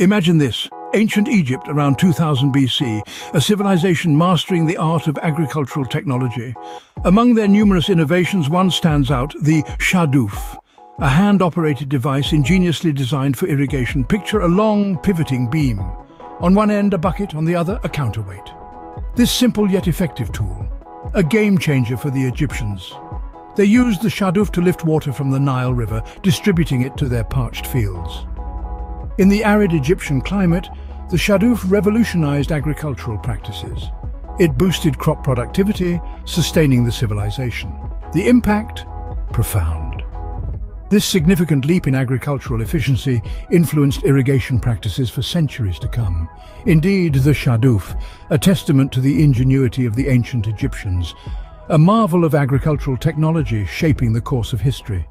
Imagine this, ancient Egypt around 2000 BC, a civilization mastering the art of agricultural technology. Among their numerous innovations, one stands out, the shaduf, a hand-operated device ingeniously designed for irrigation. Picture a long, pivoting beam. On one end, a bucket, on the other, a counterweight. This simple yet effective tool, a game-changer for the Egyptians. They used the shaduf to lift water from the Nile River, distributing it to their parched fields. In the arid Egyptian climate, the shaduf revolutionized agricultural practices. It boosted crop productivity, sustaining the civilization. The impact? Profound. This significant leap in agricultural efficiency influenced irrigation practices for centuries to come. Indeed, the shaduf, a testament to the ingenuity of the ancient Egyptians, a marvel of agricultural technology shaping the course of history.